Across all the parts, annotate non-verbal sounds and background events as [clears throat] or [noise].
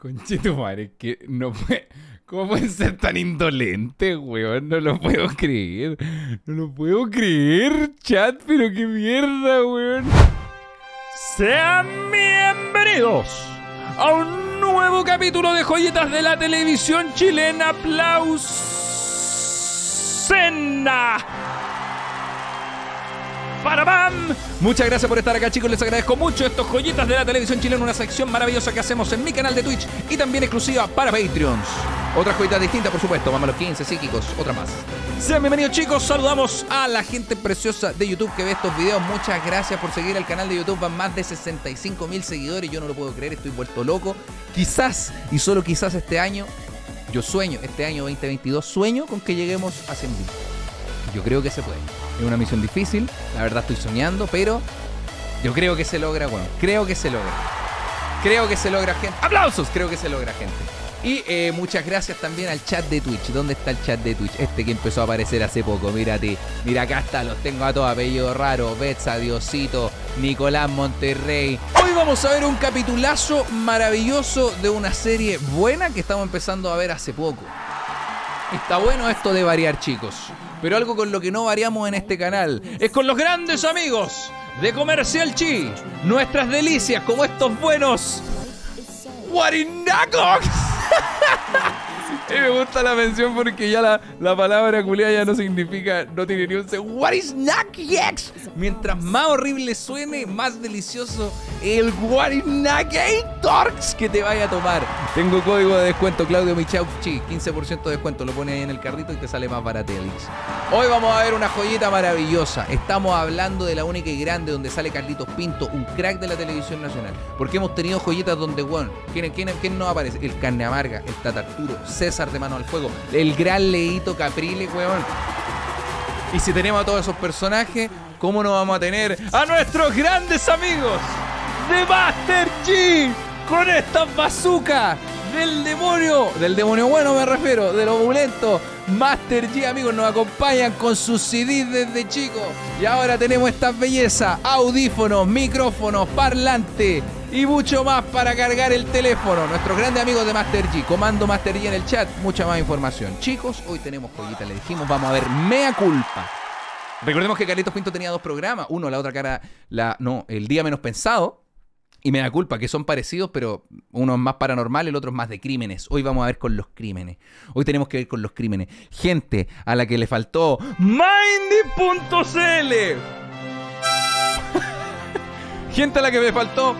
Conchito madre, que no puede. ¿Cómo pueden ser tan indolentes, weón? No lo puedo creer. No lo puedo creer, chat, pero qué mierda, weón. Sean bienvenidos a un nuevo capítulo de Joyitas de la televisión chilena. Aplausena. ¡Para pam! Muchas gracias por estar acá, chicos. Les agradezco mucho estos joyitas de la televisión chilena, una sección maravillosa que hacemos en mi canal de Twitch y también exclusiva para Patreons. Otras joyitas distintas, por supuesto. Vamos a los 15 psíquicos, otra más. Sean bienvenidos, chicos. Saludamos a la gente preciosa de YouTube que ve estos videos. Muchas gracias por seguir el canal de YouTube. Van más de 65 mil seguidores. Yo no lo puedo creer, estoy vuelto loco. Quizás, y solo quizás este año, yo sueño, este año 2022, sueño con que lleguemos a 100 mil. Yo creo que se puede. Es una misión difícil, la verdad estoy soñando, pero yo creo que se logra, bueno, creo que se logra. Creo que se logra, gente. ¡Aplausos! Creo que se logra, gente. Y eh, muchas gracias también al chat de Twitch. ¿Dónde está el chat de Twitch? Este que empezó a aparecer hace poco. Mírate. Mira, acá está. Los tengo a todos. Apellido raro. Betsa, Diosito, Nicolás Monterrey. Hoy vamos a ver un capitulazo maravilloso de una serie buena que estamos empezando a ver hace poco. Está bueno esto de variar, chicos. Pero algo con lo que no variamos en este canal es con los grandes amigos de Comercial Chi. Nuestras delicias como estos buenos Warinacos. [laughs] Y me gusta la mención porque ya la, la palabra culia ya no significa, no tiene ni un segundo. What is Nakieks? Mientras más horrible suene, más delicioso el What is Torx que te vaya a tomar. Tengo código de descuento, Claudio Michauchi, 15% de descuento. Lo pone ahí en el carrito y te sale más baratelix. Hoy vamos a ver una joyita maravillosa. Estamos hablando de la única y grande donde sale Carlitos Pinto, un crack de la televisión nacional. Porque hemos tenido joyitas donde, bueno, ¿quién, quién, quién no aparece? El Carne Amarga, el Tatarturo, César de Mano al Fuego, el gran Leito Caprile, weón. Y si tenemos a todos esos personajes, ¿cómo no vamos a tener a nuestros grandes amigos de Master G con estas bazookas del demonio, del demonio bueno me refiero, del opulento Master G, amigos, nos acompañan con sus CDs desde chicos. Y ahora tenemos estas bellezas, audífonos, micrófonos, parlante y mucho más para cargar el teléfono. Nuestros grandes amigos de Master G, comando Master G en el chat, mucha más información. Chicos, hoy tenemos joyitas, le dijimos, vamos a ver Mea Culpa. Recordemos que Carlitos Pinto tenía dos programas, uno, la otra cara, la, no, el día menos pensado, y me da culpa, que son parecidos, pero uno es más paranormal, el otro es más de crímenes. Hoy vamos a ver con los crímenes. Hoy tenemos que ver con los crímenes. Gente a la que le faltó Mindy.cl. Gente a la que le faltó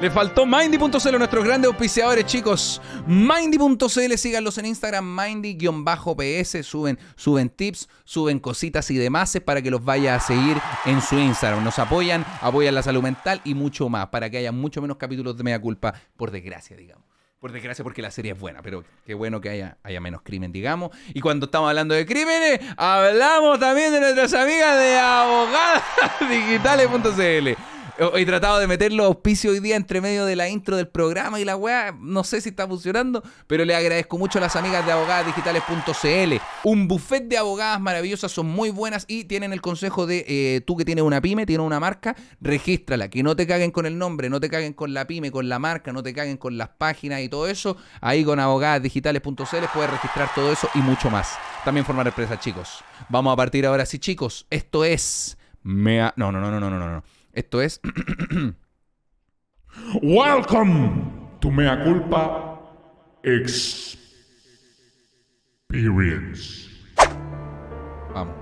le faltó Mindy.cl, nuestros grandes auspiciadores, chicos. Mindy.cl, síganlos en Instagram, Mindy-PS. Suben, suben tips, suben cositas y demás para que los vaya a seguir en su Instagram. Nos apoyan, apoyan la salud mental y mucho más, para que haya mucho menos capítulos de media culpa, por desgracia, digamos. Por desgracia, porque la serie es buena, pero qué bueno que haya, haya menos crimen, digamos. Y cuando estamos hablando de crímenes, hablamos también de nuestras amigas de abogadasdigitales.cl. [laughs] He tratado de meter los auspicios hoy día entre medio de la intro del programa y la weá. No sé si está funcionando, pero le agradezco mucho a las amigas de abogadasdigitales.cl. Un buffet de abogadas maravillosas, son muy buenas y tienen el consejo de eh, tú que tienes una pyme, tienes una marca, regístrala. Que no te caguen con el nombre, no te caguen con la pyme, con la marca, no te caguen con las páginas y todo eso. Ahí con abogadasdigitales.cl puedes registrar todo eso y mucho más. También formar empresas, chicos. Vamos a partir ahora sí, chicos. Esto es. Mea... No, no, no, no, no, no, no. Esto es. [clears throat] Welcome to Mea Culpa Experience. Vamos.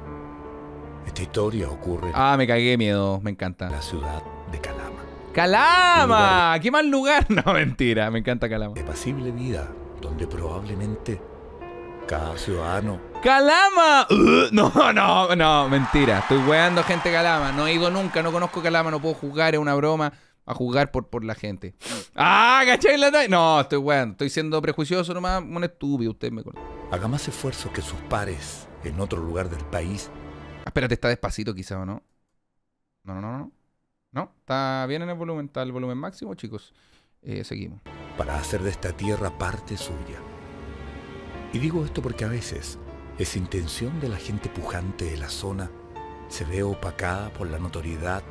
Esta historia ocurre Ah, me cagué miedo. Me encanta. en la ciudad de Calama. ¡Calama! ¡Qué mal lugar! [laughs] No, mentira. Me encanta Calama. De pasible vida, donde probablemente cada ciudadano ¡Calama! Uh, [laughs] no, no, no, mentira. Estoy weando gente Calama. No he ido nunca, no conozco Calama, no puedo jugar, es una broma. A jugar por, por la gente. ¡Ah! ¿Cachai la? No, estoy weando. Estoy siendo prejuicioso nomás. Un estúpido, usted me conoce. haga más esfuerzo que sus pares en otro lugar del país. Ah, Espérate, está despacito quizá o no. No, no, no, no. No, está bien en el volumen. Está el volumen máximo, chicos. Eh, seguimos. para hacer de esta tierra parte suya. Y digo esto porque a veces esa intención de la gente pujante de la zona se ve opacada por la notoriedad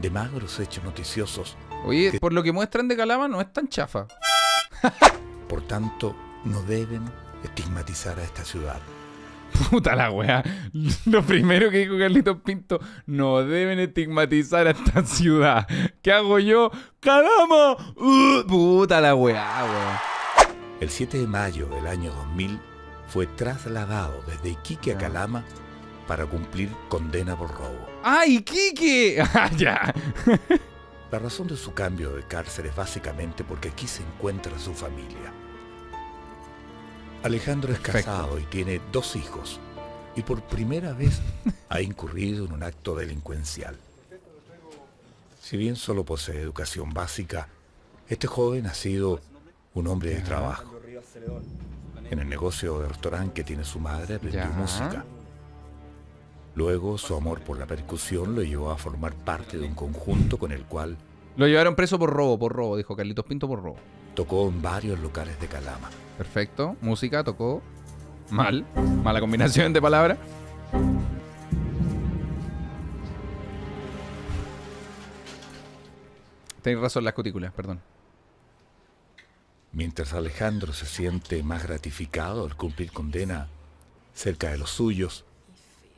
de magros hechos noticiosos Oye, por lo que muestran de Calama no es tan chafa. [laughs] Por tanto, no deben estigmatizar a esta ciudad. Puta la weá. Lo primero que dijo Carlitos Pinto, no deben estigmatizar a esta ciudad. ¿Qué hago yo? ¡Calama! Uh, puta la weá, weón. El 7 de mayo del año 2000 fue trasladado desde Iquique a Calama para cumplir condena por robo. ¡Ay, Kike! [laughs] ¡Ah, ya! La razón de su cambio de cárcel es básicamente porque aquí se encuentra su familia. Alejandro es Perfecto. casado y tiene dos hijos y por primera vez ha incurrido en un acto delincuencial. Si bien solo posee educación básica, este joven ha sido un hombre de trabajo. En el negocio de restaurante que tiene su madre aprendió Ya. música. Luego su amor por la percusión lo llevó a formar parte de un conjunto con el cual Lo llevaron preso por robo, por robo, dijo Carlitos Pinto por robo. tocó en varios locales de Calama. Perfecto. Música, tocó. Mal. Mala combinación de palabras. Tenéis razón las cutículas, perdón. Mientras Alejandro se siente más gratificado al cumplir condena cerca de los suyos,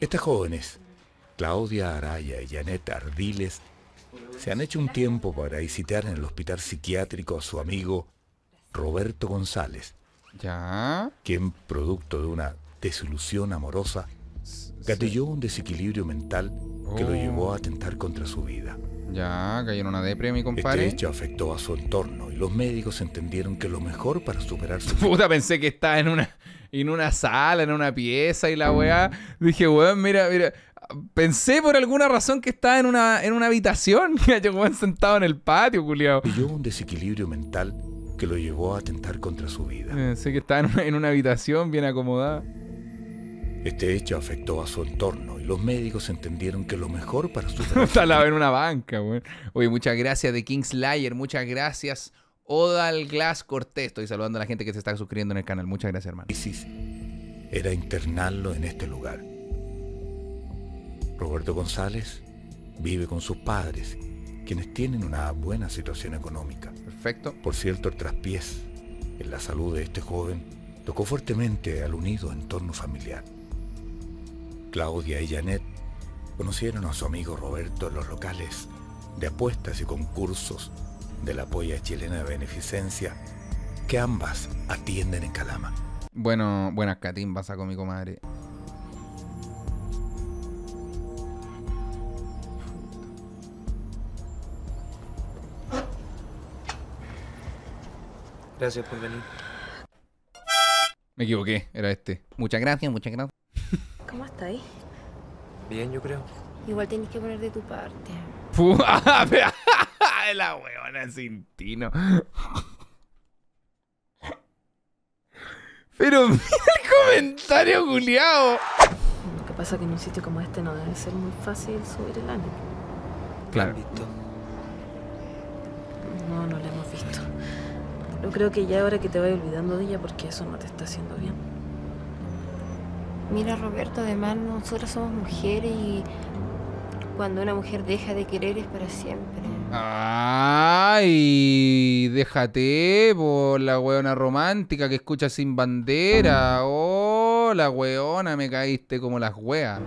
estas jóvenes, Claudia Araya y Janet Ardiles, se han hecho un tiempo para visitar en el hospital psiquiátrico a su amigo Roberto González, Ya. quien, producto de una desilusión amorosa, gatilló un desequilibrio mental que lo Oh. llevó a atentar contra su vida. Ya, cayó en una depre, mi Este compadre. hecho afectó a su entorno y los médicos entendieron que lo mejor para superar su [laughs] Puta, pensé que estaba en una, en una sala, en una pieza y la weá. Dije, weón, mira, mira. Pensé por alguna razón que estaba en una, en una habitación. [laughs] Yo, weón, sentado en el patio, culiao. Pilló un desequilibrio mental que lo llevó a atentar contra su vida. Pensé que estaba en una, en una habitación bien acomodada. Este hecho afectó a su entorno y los médicos entendieron que lo mejor para su [laughs] lado en una banca, weón. Oye, muchas gracias de Kingslayer. Muchas gracias, Odal Glass Cortés. Estoy saludando a la gente que se está suscribiendo en el canal. Muchas gracias, hermano. era internarlo en este lugar. Roberto González vive con sus padres, quienes tienen una buena situación económica. Perfecto. Por cierto, el traspiés en la salud de este joven tocó fuertemente al unido entorno familiar. Claudia y Janet conocieron a su amigo Roberto en los locales de apuestas y concursos de la polla chilena de beneficencia que ambas atienden en Calama. Bueno, buenas catimbas con mi comadre. Gracias por venir. Me equivoqué, era este. Muchas gracias, muchas gracias. ¿Cómo estáis? Bien, yo creo. Igual tenés que poner de tu parte. [laughs] La huevona sin tino. Pero mira el comentario, culiao. Lo que pasa es que en un sitio como este no debe ser muy fácil subir el ánimo. Claro. ¿Visto? No, no la hemos visto. Pero creo que ya es hora que te vayas olvidando de ella porque eso no te está haciendo bien. Mira, Roberto, además nosotros somos mujeres y cuando una mujer deja de querer es para siempre. Ay, déjate por la weona romántica que escucha sin bandera. Oh, la weona, me caíste como las weas.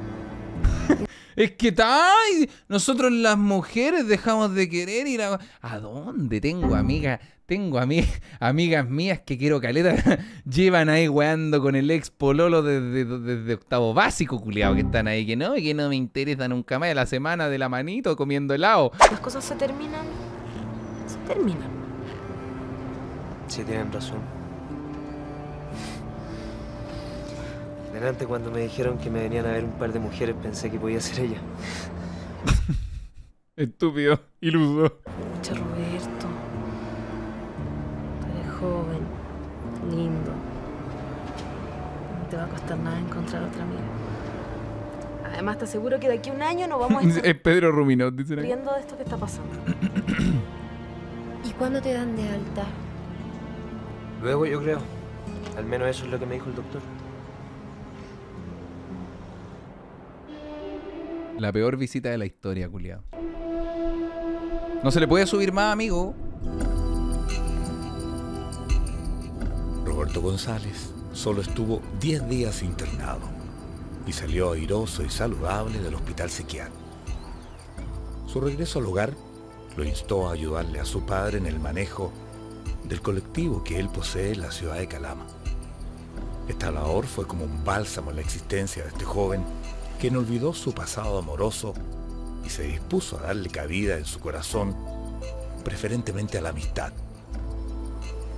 Es que ay, nosotros las mujeres dejamos de querer ir a... ¿A dónde? Tengo amigas, tengo ami- amigas mías que quiero caleta, [laughs] llevan ahí weando con el ex pololo desde, desde octavo básico, culiado, que están ahí, que no, que no me interesa nunca más, la semana de la manito comiendo helado. Las cosas se terminan. Se terminan. Sí, tienen razón. Delante, cuando me dijeron que me venían a ver un par de mujeres, pensé que podía ser ella. [laughs] Estúpido, iluso. Pucha, Roberto. Tú eres joven, lindo. No te va a costar nada encontrar otra amiga. Además, te aseguro que de aquí a un año no vamos a [laughs] estar Es Pedro Ruminot, dicen ahí. riendo de esto que está pasando. [coughs] ¿Y cuándo te dan de alta? Luego, yo creo. Al menos eso es lo que me dijo el doctor. La peor visita de la historia, culiado. No se le puede subir más, amigo. Roberto González solo estuvo 10 días internado y salió airoso y saludable del hospital psiquiátrico. Su regreso al hogar lo instó a ayudarle a su padre en el manejo del colectivo que él posee en la ciudad de Calama. Esta labor fue como un bálsamo en la existencia de este joven, quien olvidó su pasado amoroso y se dispuso a darle cabida en su corazón, preferentemente a la amistad.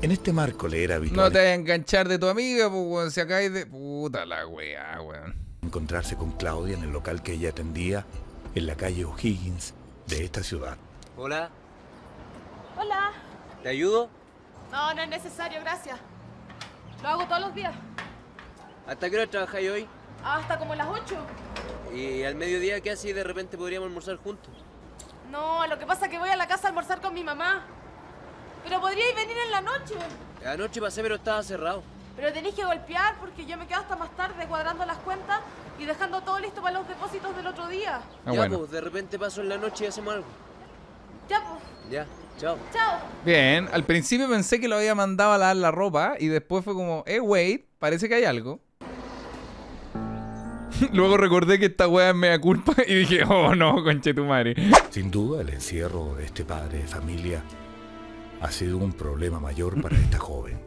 En este marco le era habitual No te vayas a enganchar de tu amiga, pues. Si acá hay de. Puta la weá, weón. encontrarse con Claudia en el local que ella atendía en la calle O'Higgins de esta ciudad. Hola, Hola. ¿te ayudo? No, no es necesario, gracias. Lo hago todos los días. ¿Hasta qué hora trabajáis hoy? Hasta como las 8. ¿Y al mediodía qué así de repente podríamos almorzar juntos? No, lo que pasa es que voy a la casa a almorzar con mi mamá. Pero podríais venir en la noche. Anoche pasé pero estaba cerrado. Pero tenéis que golpear porque yo me quedo hasta más tarde cuadrando las cuentas y dejando todo listo para los depósitos del otro día. Ah, ya, bueno. pues, de repente paso en la noche y hacemos algo. Ya, pues. Ya, chao. Chao. Bien, al principio pensé que lo había mandado a lavar la ropa y después fue como, eh, wait, parece que hay algo. [laughs] Luego recordé que esta weá es media culpa y dije, oh no, conche tu madre. Sin duda, el encierro de este padre de familia ha sido un problema mayor para esta [laughs] joven,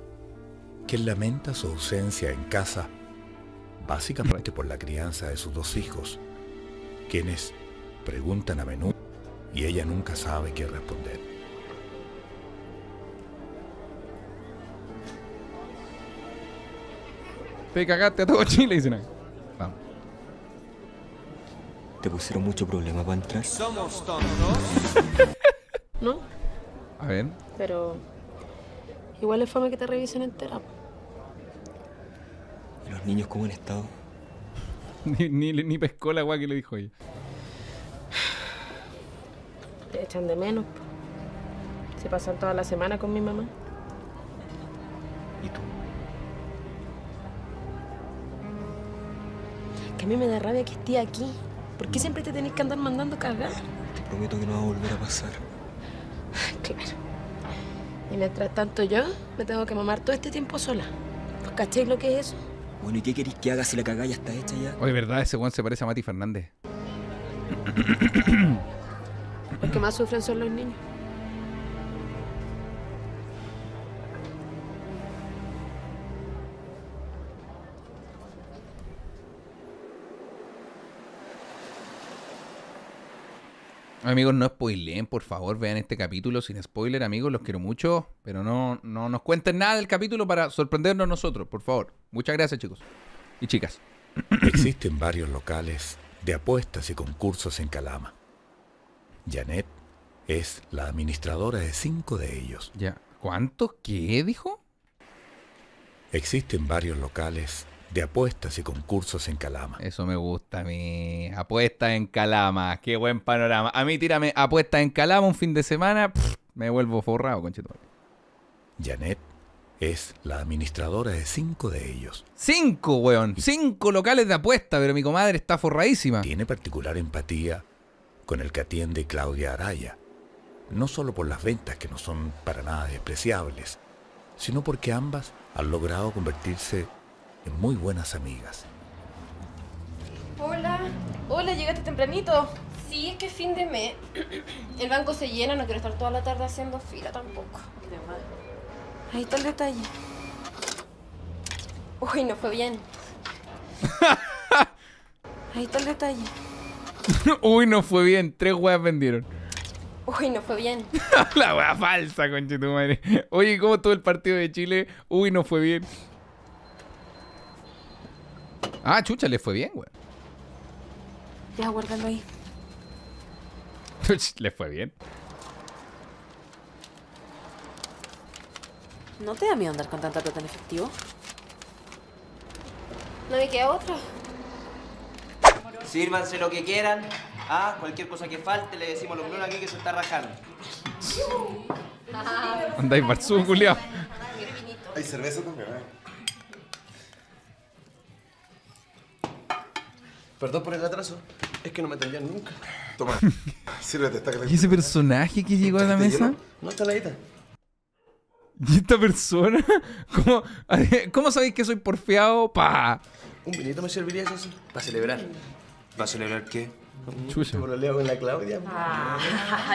quien lamenta su ausencia en casa, básicamente por la crianza de sus dos hijos, quienes preguntan a menudo y ella nunca sabe qué responder. Te cagaste a todo Chile, dicen. ¿Te pusieron mucho problema para entrar? ¿No? A ver. Pero igual es fome que te revisen entera. ¿Y los niños cómo han estado? [laughs] Ni, ni, ni pescó la weá que le dijo ella. Te echan de menos. po. Se pasan toda la semana con mi mamá. ¿Y tú? Que a mí me da rabia que esté aquí. ¿Por qué siempre te tenés que andar mandando cagar? Te prometo que no va a volver a pasar. Claro. Y mientras tanto yo me tengo que mamar todo este tiempo sola. ¿Pues cacháis lo que es eso? Bueno, ¿y qué queréis que haga si la cagada ya está hecha ya? Oye, ¿verdad? Ese weón se parece a Mati Fernández. Los que más sufren son los niños. Amigos, no spoileen, por favor, vean este capítulo sin spoiler, amigos, los quiero mucho, pero no, no nos cuenten nada del capítulo para sorprendernos nosotros, por favor. Muchas gracias, chicos y chicas. [clears throat] Existen varios locales de apuestas y concursos en Calama. Janet es la administradora de cinco de ellos. Ya. ¿Cuántos? ¿Qué dijo? Existen varios locales de apuestas y concursos en Calama. Eso me gusta a mí. Apuestas en Calama. Qué buen panorama. A mí tírame apuestas en Calama un fin de semana. pff, me vuelvo forrado, conchetumare. Janet es la administradora de cinco de ellos. Cinco, weón. Cinco locales de apuesta, pero mi comadre está forradísima. Tiene particular empatía con el que atiende Claudia Araya, no solo por las ventas que no son para nada despreciables, sino porque ambas han logrado convertirse en muy buenas amigas. Hola. Hola, llegaste tempranito. Sí, es que fin de mes. [clears throat] El banco se llena, no quiero estar toda la tarde haciendo fila tampoco. Ahí está el detalle. Uy, no fue bien. [laughs] Ahí está el detalle. Uy, no fue bien. Tres weas vendieron. Uy, no fue bien. [laughs] La wea falsa, conchetumare. Oye, ¿cómo todo el partido de Chile? Uy, no fue bien. Ah, chucha, le fue bien, weón. Ya, guárdalo ahí. [laughs] le fue bien. ¿No te da miedo andar con tanta plata en efectivo? No me queda otra. Sírvanse lo que quieran. Ah, cualquier cosa que falte, le decimos a los brunos aquí que se está rajando. Andáis barzú, culiao. Hay cerveza también, ¿eh? Perdón por el atraso. Es que no me atendían nunca. Toma, [laughs] sírvete, está ¿Y ese personaje que llegó a la mesa? No está la ¿Y esta persona? [laughs] ¿Cómo, [laughs] ¿Cómo sabéis que soy porfiado? Pa. Un vinito me serviría eso sí. Para celebrar. ¿Para celebrar qué? Chucha. Por lo leo con la Claudia. Ah,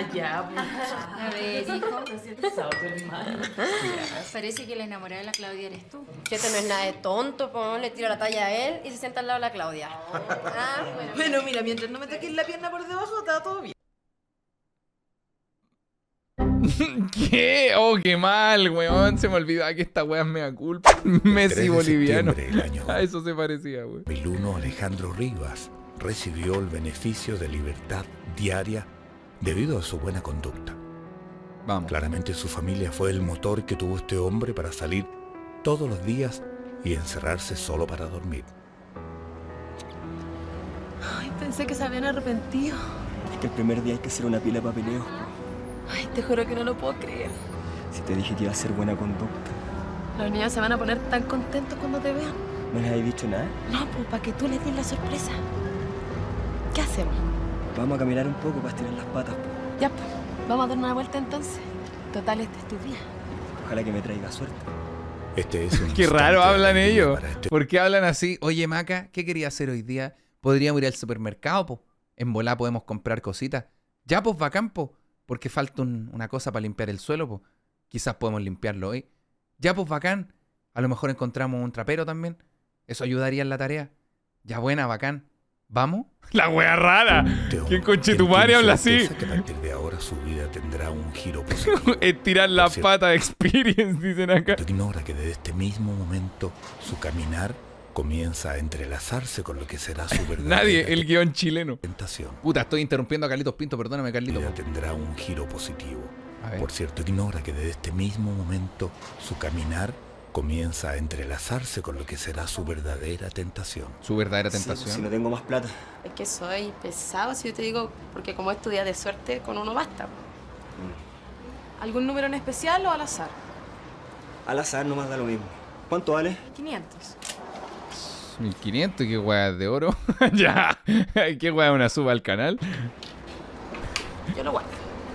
[laughs] ya, pues. A ver, hijo. [laughs] Parece que la enamorada de la Claudia eres tú. Que este no es nada de tonto, pues le tira la talla a él y se sienta al lado de la Claudia. Ah, bueno. Bueno, mira, mientras no me toques la pierna por debajo, está todo bien. [laughs] ¿Qué? Oh, qué mal, weón. Se me olvidaba que esta weá es mea culpa. Messi 3 de boliviano. A eso se parecía, weón. 2001, Alejandro Rivas recibió el beneficio de libertad diaria debido a su buena conducta. Vamos. Claramente su familia fue el motor que tuvo este hombre para salir todos los días y encerrarse solo para dormir. Ay, pensé que se habían arrepentido. Es que el primer día hay que hacer una pila de papeleo. Ay, te juro que no lo puedo creer. Si te dije que iba a ser buena conducta, Los niños se van a poner tan contentos cuando te vean. ¿no les habéis dicho nada? No, pues para que tú les des la sorpresa. ¿Qué hacemos? Vamos a caminar un poco para estirar las patas. po. Ya, pues, vamos a dar una vuelta entonces. Total, este es tu día. Ojalá que me traiga suerte. Este es un [laughs] Qué raro hablan ellos. este ¿Por qué hablan así? Oye, Maca, ¿qué quería hacer hoy día? Podríamos ir al supermercado, po. En volá podemos comprar cositas. Ya, pues, bacán, po. Porque falta un- una cosa para limpiar el suelo, po. Quizás podemos limpiarlo hoy. Ya, pues, bacán. A lo mejor encontramos un trapero también. Eso ayudaría en la tarea. Ya, buena, bacán. ¿Vamos? La wea rara. ¿Quién hombre conche tu tiene madre habla así? que a partir de ahora su vida tendrá un giro positivo. [laughs] Estirar la cierto. pata de experience, dicen acá. Ignora que desde este mismo momento su caminar comienza a entrelazarse con lo que será su [laughs] verdadera Nadie, el guion chileno. tentación. Puta, estoy interrumpiendo a Carlitos Pinto, perdóname, Carlitos. vida tendrá un giro positivo. A ver. Por cierto, ignora que desde este mismo momento su caminar comienza a entrelazarse con lo que será su verdadera tentación. Su verdadera Sí, tentación. si no tengo más plata. Es que soy pesado, si yo te digo, porque como es tu día de suerte, con uno basta. ¿Algún número en especial o al azar? Al azar nomás da lo mismo. ¿Cuánto vale? 500. 1500, qué weá de oro. [laughs] ya. qué weá una suba al canal. Yo lo guardo.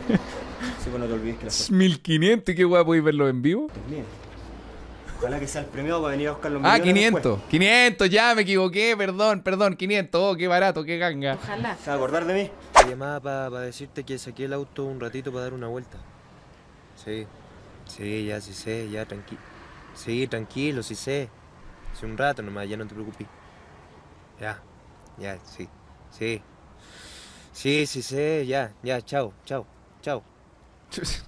Sí, pues no te olvides que la [laughs] suerte 1500, qué weá podéis verlo en vivo. es mía. Ojalá que sea el premiado para venir a buscar los Ah, millones 500. después. 500, ya me equivoqué, perdón, perdón. 500, oh, qué barato, qué ganga. Ojalá. ¿Se va a acordar de mí? Te llamaba para decirte que saqué el auto un ratito para dar una vuelta. Sí, sí, ya sí sé, ya tranquilo. Sí, tranquilo, sí sé. Hace un rato nomás, ya no te preocupes. Ya, ya, sí, sí. Sí, sí sé, ya, ya, chao, chao, chao.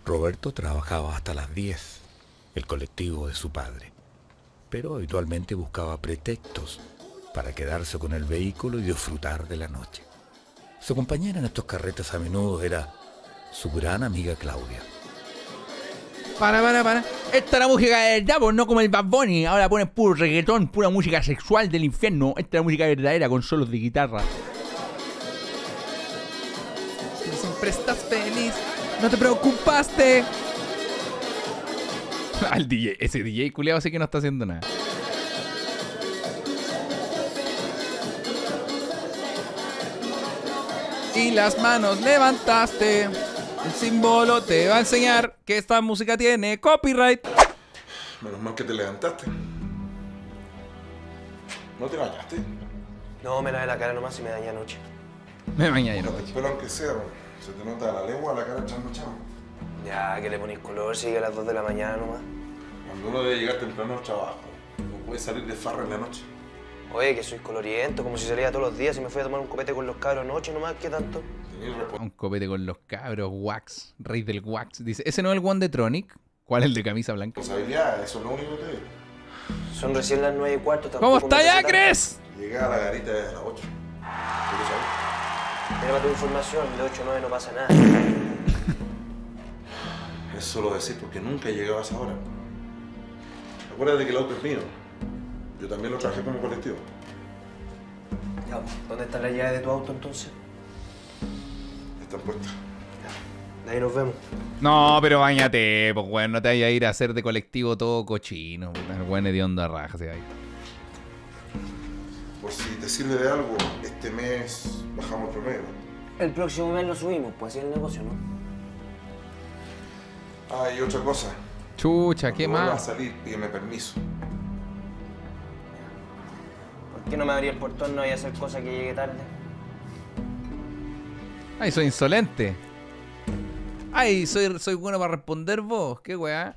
Roberto trabajaba hasta las 10, el colectivo de su padre, pero habitualmente buscaba pretextos para quedarse con el vehículo y disfrutar de la noche. Su compañera en estos carretes a menudo era su gran amiga Claudia. Para, para, para. Esta es la música de verdad, pues no como el Bad Bunny. Ahora ponen puro reggaetón, pura música sexual del infierno. Esta es la música verdadera con solos de guitarra. Siempre estás feliz, no te preocupaste. [laughs] Al DJ, ese DJ culiado sé que no está haciendo nada. Y las manos levantaste. El símbolo te va a enseñar que esta música tiene copyright. Menos mal que te levantaste. ¿No te bañaste? No, me lavé la cara nomás y me dañé anoche. Me bañé No te espero aunque sea, bro. se te nota la lengua, la cara trasnochada. Ya, que le ponéis color, sigue a las 2 de la mañana nomás. Cuando uno debe llegar temprano al trabajo, no puede salir de farra en la noche. Oye, que soy coloriento, como si salía todos los días y me fui a tomar un copete con los cabros anoche nomás, ¿qué tanto? Un copete con los cabros, Wax, rey del Wax. Dice, ¿ese no es el One de Tronic? ¿Cuál es el de camisa blanca? responsabilidad, eso es lo único que te digo. Son recién las 9 y cuarto, ¿Cómo está ya. Cres? Llegué a la garita desde las 8. ¿Quieres saber? Mira, para tu información, de 8 a 9 no pasa nada. Es solo decir porque nunca he llegado a esa hora. Acuérdate que el auto es mío. Yo también lo traje como colectivo. Ya, ¿dónde está la llave de tu auto entonces? Están puestas. De ahí nos vemos. No, pero bañate, pues weón, no te vayas a ir a hacer de colectivo todo cochino. El weón de onda raja, se va a ir. Por si te sirve de algo, este mes bajamos el promedio. El próximo mes lo subimos, pues así es el negocio, ¿no? Ah, y otra cosa. Chucha, ¿qué más? a salir, pídeme permiso. ¿Por qué no me abría el portón? No voy a hacer cosa que llegue tarde. Ay, soy insolente. Ay, soy, soy bueno para responder vos. Qué weá.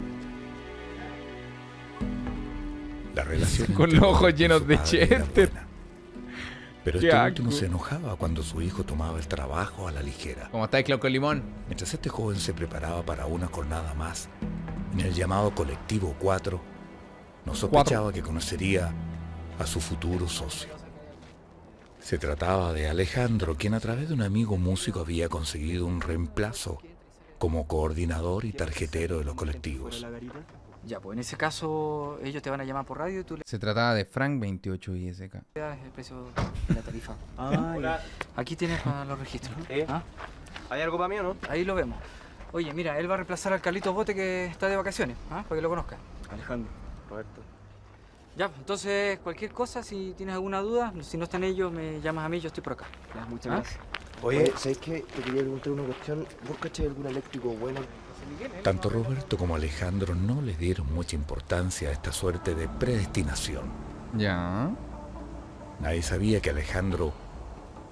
La relación Con los ojos llenos de chester. Pero este último se enojaba cuando su hijo tomaba el trabajo a la ligera. ¿Cómo está Claudio Limón? Mientras este joven se preparaba para una jornada más en el llamado colectivo 4, no sospechaba que conocería a su futuro socio. Se trataba de Alejandro, quien a través de un amigo músico había conseguido un reemplazo como coordinador y tarjetero de los colectivos. Ya, pues en ese caso ellos te van a llamar por radio y tú le Se trataba de Frank 28 ISK. el precio de [laughs] la tarifa. Ah, Hola. Aquí tienes para los registros. ¿Ah? ¿Hay algo para mí o no? Ahí lo vemos. Oye, mira, él va a reemplazar al Carlitos Bote que está de vacaciones, ¿ah? para que lo conozca. Alejandro, Roberto. Ya, pues, entonces cualquier cosa, si tienes alguna duda, si no están ellos, me llamas a mí, yo estoy por acá. Ya, muchas ¿Ah? gracias. Oye, ¿sabes qué? Te quería preguntar una cuestión. ¿Vos cachai algún eléctrico bueno? Tanto Roberto como Alejandro no les dieron mucha importancia a esta suerte de predestinación. Ya. Nadie sabía que Alejandro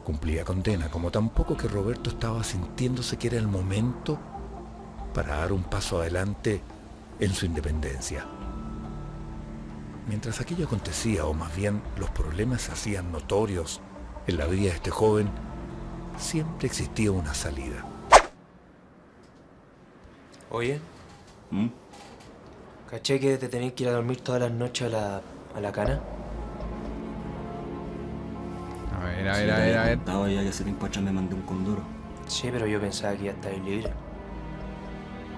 cumplía condena, como tampoco que Roberto estaba sintiéndose que era el momento para dar un paso adelante en su independencia. Mientras aquello acontecía, o más bien los problemas se hacían notorios en la vida de este joven, siempre existía una salida. Oye. ¿Caché que te tenés que ir a dormir todas las noches a la, a la cana? A ver, a ver, a ver, a ver. Estaba ya que hace tiempo atrás me mandé un condoro. Sí, pero yo pensaba que ya estabas libre.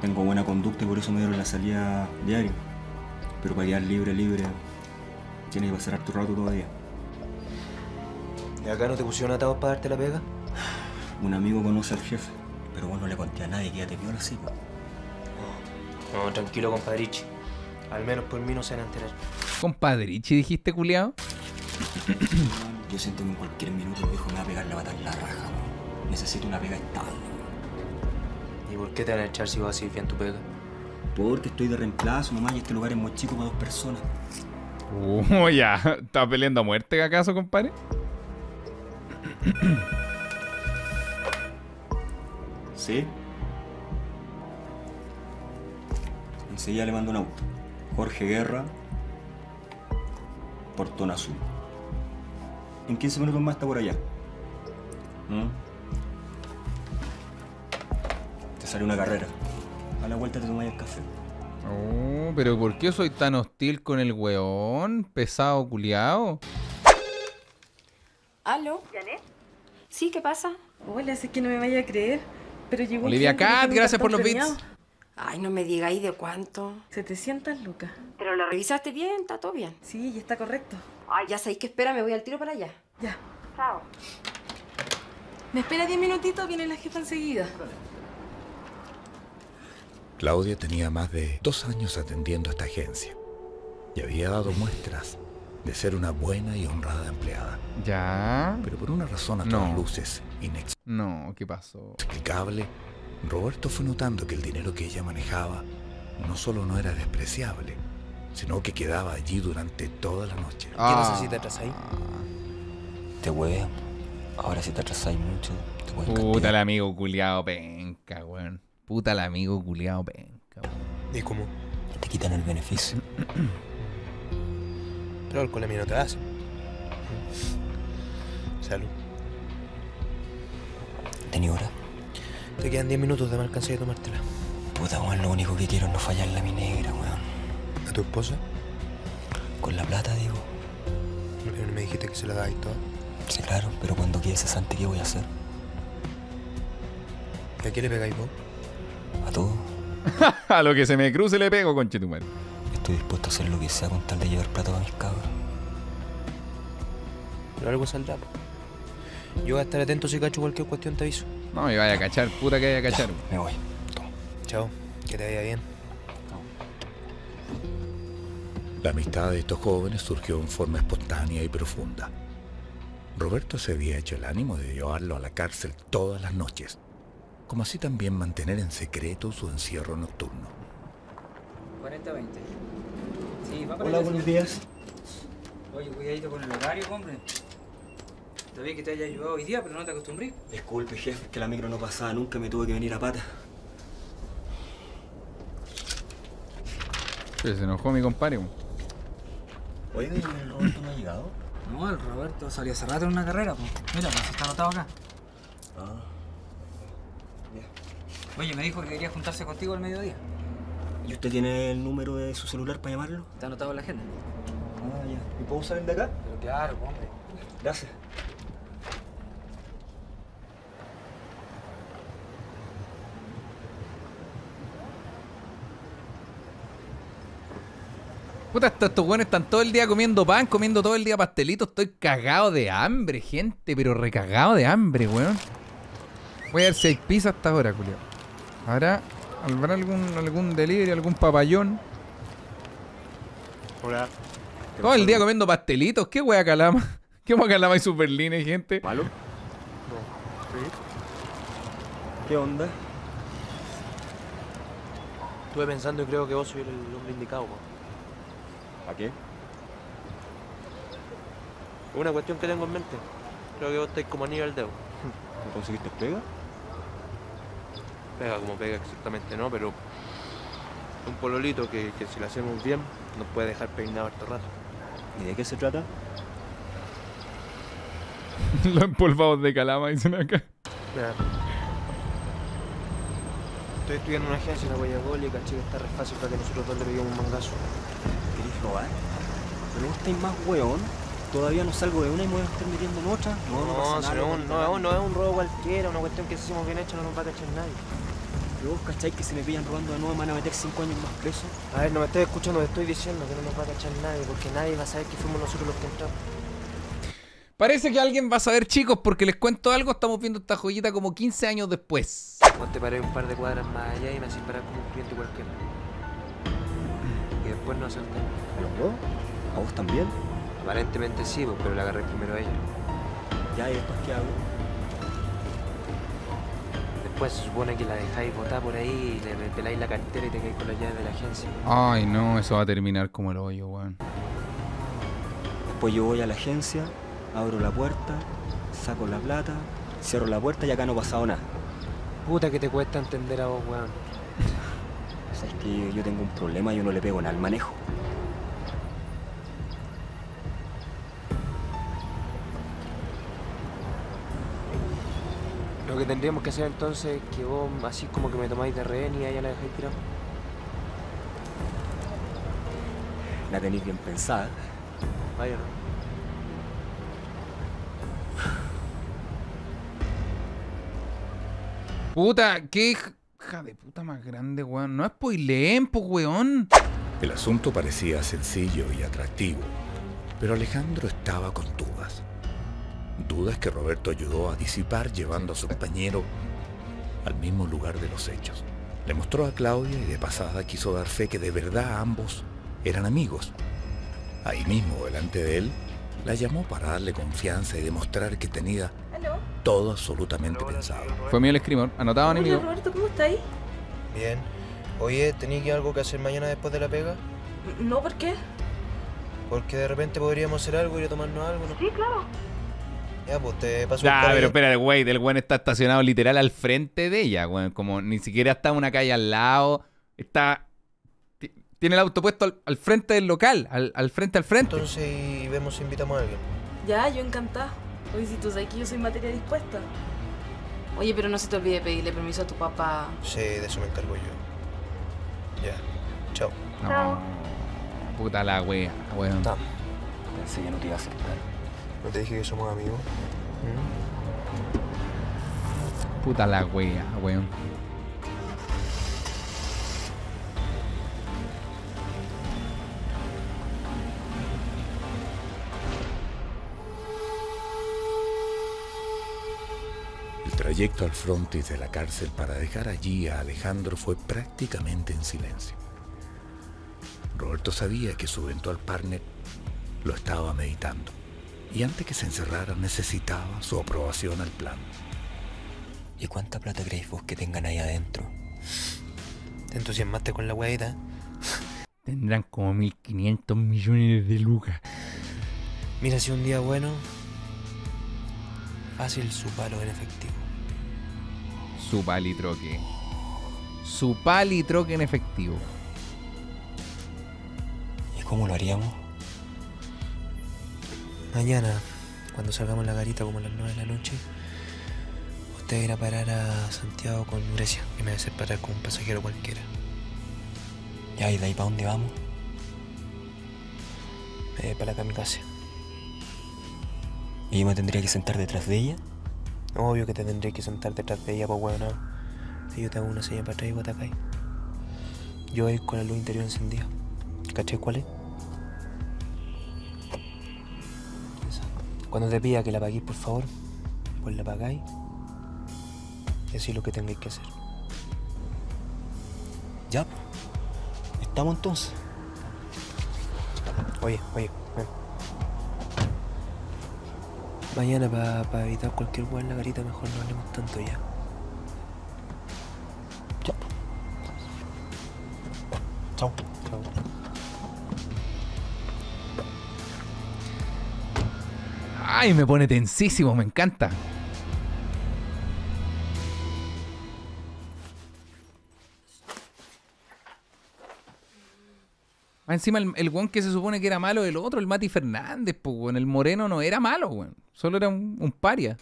Tengo buena conducta y por eso me dieron la salida diaria. Pero para quedar libre, libre, tiene que pasar harto rato todavía. ¿Y acá no te pusieron atados para darte la pega? Un amigo conoce al jefe, pero vos no le conté a nadie que ya te viola así, po. No, tranquilo, compadrichi. Al menos por mí no se van a enterar. Compadrichi, dijiste, culiao. [clears throat] Yo siento que en cualquier minuto el viejo me va a pegar la pata en la raja. Necesito una pega estable. ¿Y por qué te van a echar si vas a seguir bien tu pega? Porque estoy de reemplazo nomás y este lugar es muy chico para dos personas. Uh, [laughs] ya. ¿Estás peleando a muerte acaso, compadre? [clears throat] ¿Sí? Enseguida le mando un auto. Jorge Guerra, Portón Azul. En 15 minutos más está por allá. ¿Mm? Te sale una carrera. A la vuelta te tomáis el café. Oh, pero ¿por qué soy tan hostil con el weón? Pesado culiao. ¿Aló? ¿Janet? Sí, ¿qué pasa? Hola, sé que no me vaya a creer, pero llegó un Olivia Cat, gracias por los bits. Ay, no me digáis de cuánto. 700 lucas. Pero lo revisaste bien, está todo bien. Sí, y está correcto. Ay, ya sabéis que espera, me voy al tiro para allá. Ya. Chao. Me espera 10 minutitos, viene la jefa enseguida. Claudia tenía más de dos años atendiendo esta agencia y había dado muestras de ser una buena y honrada empleada. Ya. Pero por una razón a No. todas luces No, ¿qué pasó? inexplicable, Roberto fue notando que el dinero que ella manejaba no solo no era despreciable, sino que quedaba allí durante toda la noche. Yo no sé si te atrasáis. Te huevo. Ahora si te atrasáis mucho, te pueden Puta el amigo culiao penca, weón. Puta el amigo culiao penca, weón. ¿Y cómo? Te quitan el beneficio. [clears throat] Pero alcohol a mí no te hace. Salud. ¿Tení hora? Te quedan 10 minutos de me alcancé de tomártela. Puta, weón, lo único que quiero es no fallarle a mi negra, weón. ¿A tu esposa? Con la plata, digo. Pero no me dijiste que se la dais toda. Sí, claro, pero cuando quede cesante, ¿qué voy a hacer? ¿Y a qué le pegáis vos? A todo. [laughs] a lo que se me cruce le pego, conchetumare. Estoy dispuesto a hacer lo que sea con tal de llevar plata para mis cabros. Pero algo saldrá. po. Yo voy a estar atento si cacho cualquier cuestión, te aviso. No, me vaya a cachar, puta que vaya a cachar. Me voy. Chao, que te vaya bien. La amistad de estos jóvenes surgió en forma espontánea y profunda. Roberto se había hecho el ánimo de llevarlo a la cárcel todas las noches, como así también mantener en secreto su encierro nocturno. 40-20. Sí, va para Hola, buenos días. Oye, cuidadito con el horario, hombre. Está bien que te haya ayudado hoy día, pero no te acostumbré. Disculpe, jefe, que la micro no pasaba nunca, me tuve que venir a pata. Sí, se enojó mi compadre. Oye, ¿el Roberto no ha llegado? No, el Roberto salió hace rato en una carrera, pues. Mira, pues está anotado acá. Ah. Oye, me dijo que quería juntarse contigo al mediodía. ¿Y usted tiene el número de su celular para llamarlo? Está anotado en la agenda. Ah, ya. ¿Y puedo usar el de acá? Pero claro, hombre. Gracias. Puta, estos, estos buenos están todo el día comiendo pan, comiendo todo el día pastelitos. Estoy cagado de hambre, gente, pero recagado de hambre, weón. Voy a ver si hay pizza hasta ahora, Julio. ¿Habrá, ¿Habrá algún, algún delivery, algún papayón? Hola. Todo el día comiendo pastelitos. ¿Qué wea calama? [laughs] ¿Qué wea calama y berlines, gente? ¿Malo? ¿Qué onda? Estuve pensando y creo que vos sois el hombre indicado, po. ¿Para qué? Una cuestión que tengo en mente. Creo que vos estáis como anillo al dedo. [laughs] ¿No conseguiste pega? Pega como pega exactamente, ¿no? Pero un pololito que, que si lo hacemos bien nos puede dejar peinado harto rato. ¿Y de qué se trata? [laughs] Los empolvados de calama dicen acá. Mira. Estoy estudiando en una agencia en la Guayagol y caché que está re fácil para que nosotros dos le peguemos un mangazo. ¿Querés robar? ¿Pero vos estáis más weón? Todavía no salgo de una y me voy a estar metiendo en otra. No, no, No, pasa si nada, no, es no un, pasa no, es un, nada. no es un robo cualquiera, una cuestión que si hicimos bien hecho no nos va a cachar nadie. Pero vos cacháis que si me pillan robando de nuevo me van a meter 5 años más preso. A ver, no me estés escuchando, te estoy diciendo que no nos va a cachar nadie, porque nadie va a saber que fuimos nosotros los que entramos. Parece que alguien va a saber, chicos, porque les cuento algo. Estamos viendo esta joyita como 15 años después. Vos te paré un par de cuadras más allá y me hacís parar como un cliente cualquiera. Después. ¿A los dos? ¿A vos también? Aparentemente sí, pues, pero la agarré primero a ella. Ya, ¿y después qué hago? Después se supone que la dejáis botar por ahí y le peláis la cartera y te caes con la llave de la agencia. Ay, no, eso va a terminar como el hoyo, weón. Después yo voy a la agencia, abro la puerta, saco la plata, cierro la puerta y acá no ha pasado nada. Puta que te cuesta entender a vos, weón. Sabes que yo tengo un problema y yo no le pego nada al manejo. Lo que tendríamos que hacer entonces es que vos así como que me tomáis de rehén y a ella la dejáis tirada. La tenéis bien pensada. Vaya, ¿no? Puta, qué de puta más grande, weón. No es spoileen, pues, weón. El asunto parecía sencillo y atractivo, pero Alejandro estaba con dudas. Dudas que Roberto ayudó a disipar llevando a su compañero al mismo lugar de los hechos. Le mostró a Claudia y de pasada quiso dar fe que de verdad ambos eran amigos. Ahí mismo, delante de él, la llamó para darle confianza y demostrar que tenía todo absolutamente pensado. Fue mío el escribor. Anotado, Hola, enemigo. Roberto, ¿cómo estáis? Bien. Oye, ¿tenéis algo que hacer mañana después de la pega? No, ¿por qué? Porque de repente podríamos hacer algo, ir a tomarnos algo, ¿no? Sí, claro. Ya, pues te paso cara pero espera, el güey, el güey está estacionado literal al frente de ella, güey. Como ni siquiera está en una calle al lado. Está. ti- Tiene el auto puesto al, al frente del local, al, al frente, al frente. Entonces, y vemos si invitamos a alguien. Ya, yo encantada. Oye, si tú sabes que yo soy materia dispuesta. Oye, pero no se te olvide pedirle permiso a tu papá. Sí, de eso me encargo yo. Ya. Chao. No, puta la wea, weón. Pensé que no te iba a aceptar. ¿No te dije que somos amigos? Puta la wea, weón. Trayecto al frontis de la cárcel para dejar allí a Alejandro fue prácticamente en silencio. Roberto sabía que su eventual partner lo estaba meditando. Y antes que se encerrara necesitaba su aprobación al plan. ¿Y cuánta plata creéis vos que tengan ahí adentro? ¿Te entusiasmaste con la weadita? Tendrán como 1500 millones de lucas. Mira, si un día bueno, fácil su palo en efectivo. Su palitroque. Su palitroque en efectivo. ¿Y cómo lo haríamos? Mañana, cuando salgamos la garita como a las 9 de la noche, usted irá a parar a Santiago con Grecia y me va a hacer parar con un pasajero cualquiera. Ya, ¿y de ahí para dónde vamos? Eh, para la kamikaze. ¿Y yo me tendría que sentar detrás de ella? Obvio que te tendré que sentar detrás de ella, pues weón. Si yo te hago una señal para atrás y vos te. Yo voy con la luz interior encendida. ¿Caché cuál es? Esa. Cuando te pida que la apaguéis, por favor, pues la apagáis. Es lo que tengáis que hacer. Ya, pues. Estamos entonces. Oye, oye, ven. Mañana, para evitar cualquier hueá en la garita, mejor no hablemos tanto ya. Ya. Chao. Chao. Ay, me pone tensísimo, me encanta. Más encima el, el weón que se supone que era malo el otro, el Mati Fernández, pues. El moreno no era malo, weón. Solo era un, un paria.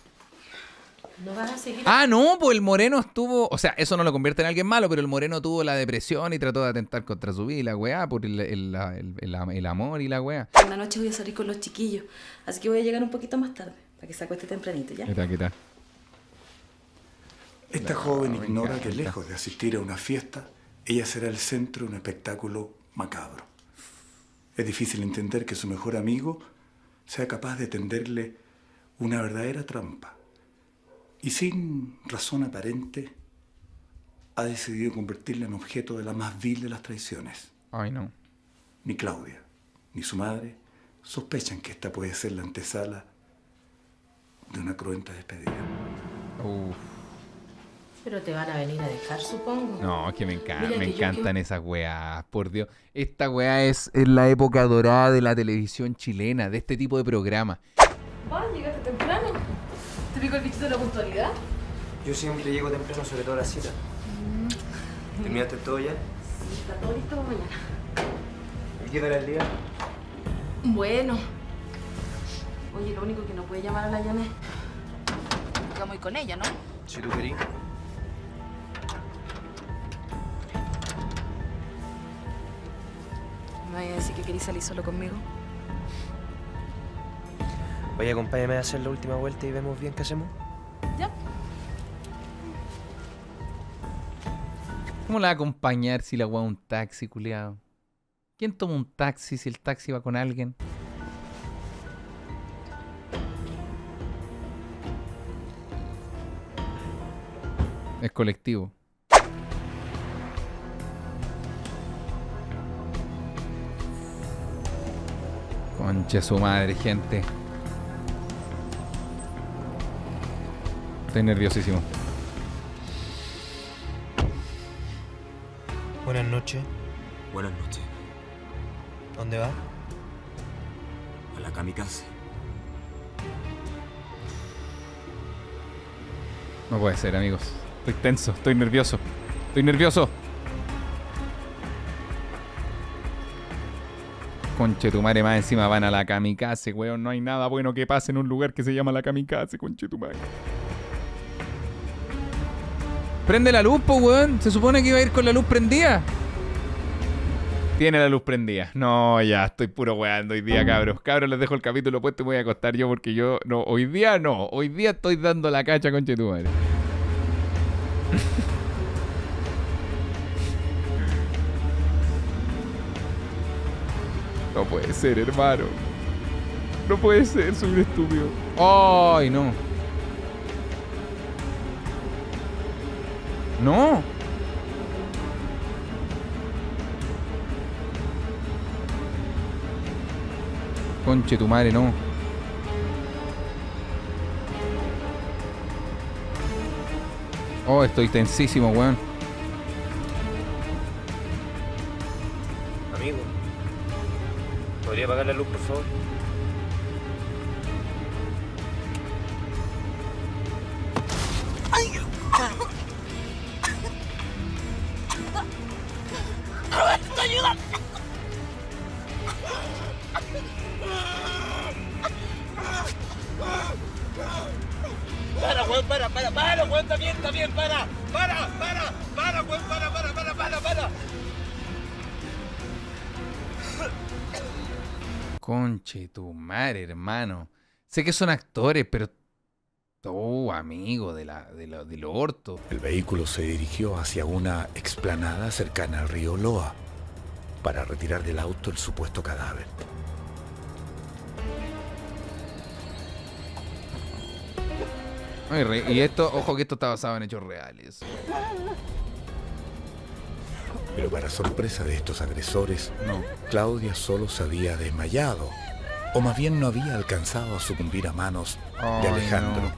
¿No vas a seguir? Ah, no, pues el moreno estuvo. O sea, eso no lo convierte en alguien malo, pero el moreno tuvo la depresión y trató de atentar contra su vida y la weá, por el, el- la- el- el- el amor y la weá. Una noche voy a salir con los chiquillos, así que voy a llegar un poquito más tarde, para que se acueste tempranito, ¿ya? ¿Qué tal, qué tal? Esta No, joven ignora encanta. que lejos de asistir a una fiesta, ella será el centro de un espectáculo macabro. Es difícil entender que su mejor amigo sea capaz de tenderle una verdadera trampa. Y sin razón aparente, ha decidido convertirla en objeto de la más vil de las traiciones. Ay, no. Ni Claudia, ni su madre sospechan que esta puede ser la antesala de una cruenta despedida. Uf. Pero te van a venir a dejar, supongo. No, es que me, encanta, Mira me que yo encantan esas weas, por Dios. Esta wea es, es la época dorada de la televisión chilena, de este tipo de programas. Va, llegaste temprano. ¿Te pico el bichito de la puntualidad? Yo siempre llego temprano, sobre todo a la cita. ¿Terminaste todo ya? Sí, está todo listo para mañana. ¿Y qué tal el día? Bueno. Oye, lo único que no puede llamar a la. Porque vamos con ella, ¿no? Si tú querís. ¿Me vaya a decir que querís salir solo conmigo? Oye, acompáñame a hacer la última vuelta y vemos bien qué hacemos. Ya. ¿Cómo la va a acompañar si la wea es un taxi, culiado? ¿Quién toma un taxi si el taxi va con alguien? Es colectivo. Conche su madre, gente. Estoy nerviosísimo. Buenas noches. Buenas noches. ¿Dónde va? A la kamikaze. No puede ser, amigos. Estoy tenso, estoy nervioso. Estoy nervioso. Conche tu madre, más encima van a la kamikaze, weón. No hay nada bueno que pase en un lugar que se llama la kamikaze, conche tu madre. Prende la luz, po, weón. Se supone que iba a ir con la luz prendida. Tiene la luz prendida. No, ya, estoy puro weando hoy día, cabros. Cabros, les dejo el capítulo puesto y me voy a acostar yo porque yo no, hoy día no. Hoy día estoy dando la cacha, conche tu madre. [laughs] No puede ser, hermano. No puede ser, soy un estúpido. ¡Ay, no! No. Conche tu madre, no. Oh, estoy tensísimo, weón. Amigo, ¿podría apagar la luz, por favor? Sé que son actores, pero. Oh, amigo de la, de la- del orto. El vehículo se dirigió hacia una explanada cercana al río Loa para retirar del auto el supuesto cadáver. Ay, re- Y esto, ojo que esto está basado en hechos reales. Pero para sorpresa de estos agresores, no. Claudia solo se había desmayado, o más bien no había alcanzado a sucumbir a manos de Ay, Alejandro.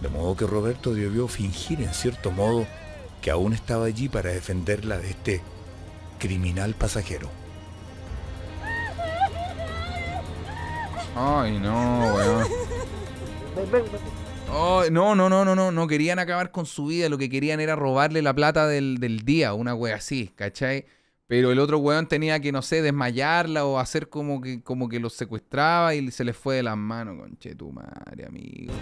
De modo que Roberto debió fingir en cierto modo que aún estaba allí para defenderla de este criminal pasajero. Ay, no, weón. Ay, no, no, no, no, no, no querían acabar con su vida, lo que querían era robarle la plata del, del día, una wea así, ¿cachai? Pero el otro weón tenía que, no sé, desmayarla o hacer como que, como que los secuestraba y se les fue de las manos, conche tu madre, amigo.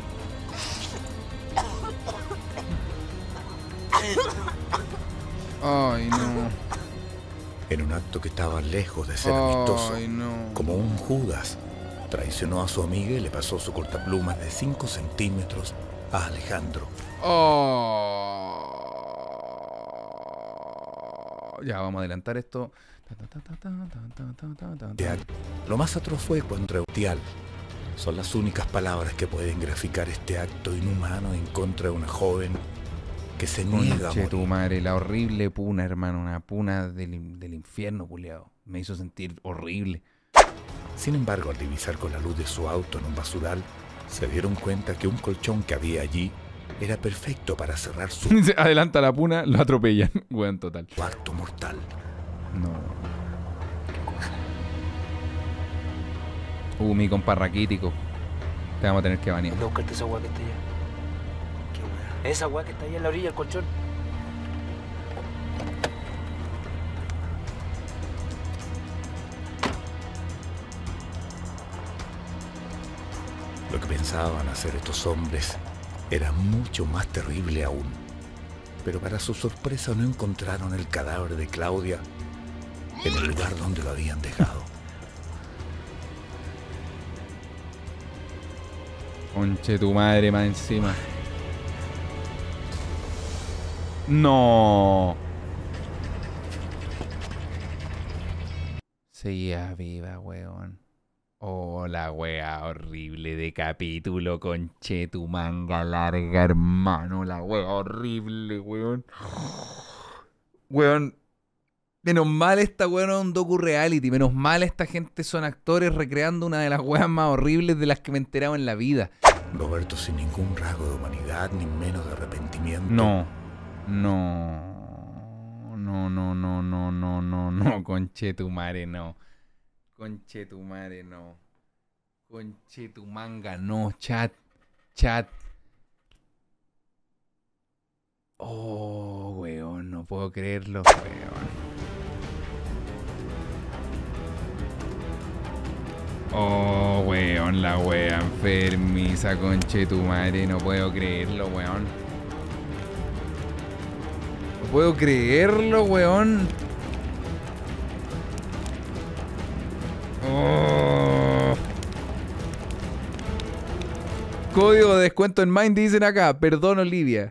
Ay, no. En un acto que estaba lejos de ser Ay, amistoso, no. como un Judas, traicionó a su amiga y le pasó su cortaplumas de 5 centímetros a Alejandro. Oh. Ya, vamos a adelantar esto. Lo más atroz fue cuando Reutial. Son las únicas palabras que pueden graficar este acto inhumano en contra de una joven que se niega a morir. tu madre, la horrible puna, hermano. Una puna del, del infierno, culiao. Me hizo sentir horrible. Sin embargo, al divisar con la luz de su auto en un basural, se dieron cuenta que un colchón que había allí era perfecto para cerrar su [laughs] Se Adelanta la puna, lo atropellan. [laughs] Weón, total. acto mortal. No. Uh, mi compa raquítico. Te vamos a tener que banear. Anda a buscarte esa weá que está allá. ¿Qué weá? Esa weá que está allá en la orilla del colchón. Lo que pensaban hacer estos hombres era mucho más terrible aún. Pero para su sorpresa no encontraron el cadáver de Claudia en el lugar donde lo habían dejado. [laughs] Conche tu madre más encima. No. Seguía viva, weón. Oh, la wea horrible de capítulo, conche tu manga larga, hermano. La wea horrible, weón. Weón. Menos mal esta weón es un docu reality. Menos mal esta gente son actores recreando una de las weas más horribles de las que me he enterado en la vida. Roberto sin ningún rasgo de humanidad ni menos de arrepentimiento. No. No. No, no, no, no, no, no, no. Conche tu madre, no. Conche tu madre, no. Conche tu manga, no. Chat. Chat. Oh, weón, no puedo creerlo, weón. Oh, weón, la wea enfermiza, conche tu madre, no puedo creerlo, weón. No puedo creerlo, weón. Oh. Código de descuento en Mind dicen acá. Perdón, Olivia.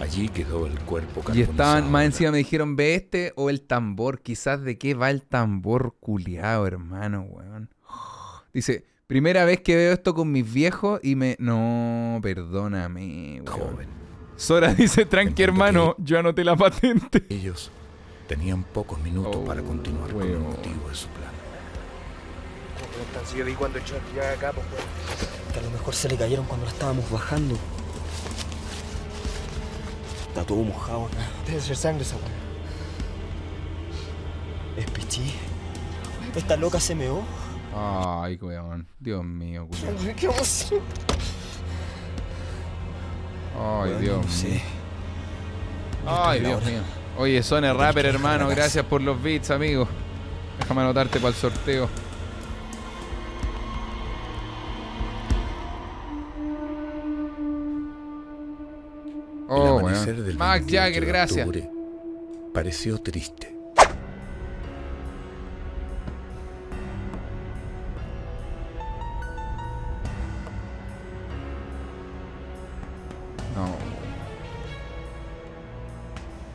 Allí quedó el cuerpo Y estaban, más encima me dijeron, ve este o el tambor. Quizás de qué va el tambor culiado, hermano, weón. Dice, primera vez que veo esto con mis viejos y me... No, perdóname, weón. Joven, Sora dice, tranqui hermano, yo anoté la patente. Ellos tenían pocos minutos para continuar con el motivo de su plan. Si yo vi cuando echó ya acá, pues, weón. A lo mejor se le cayeron cuando la estábamos bajando. Está todo mojado acá. Debe ser sangre esa weón. Es pichí. Esta loca se meó. Ay, weón. Dios mío, culiao. ¿Qué emoción? Ay, Weón, Dios no sé. Ay, Dios mío. Oye, Sone Rapper, hermano, gracias por los beats, amigo. Déjame anotarte para el sorteo. Oh, weón. Max 28 Jagger, gracias. pareció triste.